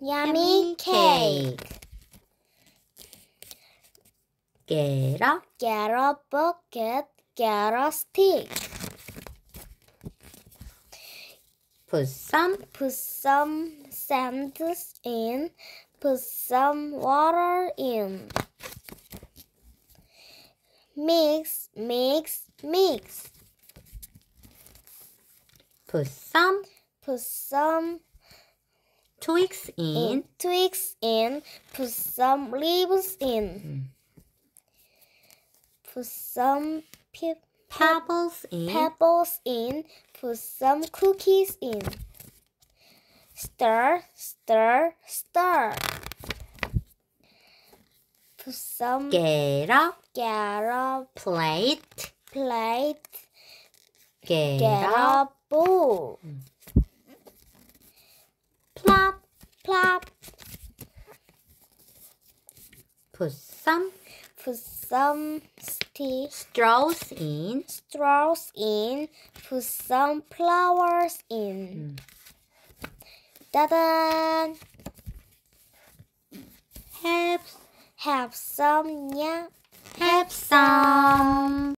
Yummy cake. Get up, Get a bucket. Get a stick. put some Put some sand in. Put some water in. Mix, mix, mix. put some Put some twigs in, mm, in, twigs in. Put some leaves in. Mm. Put some pe- pebbles in, pebbles in. Put some cookies in. Stir, stir, stir. Put some get up, get a plate, plate, get, get up, a bowl. plop, Plop, put some put some tea, straws in, straws in. Put some flowers in. Hmm. Ta-da! have, Have some yeah. have some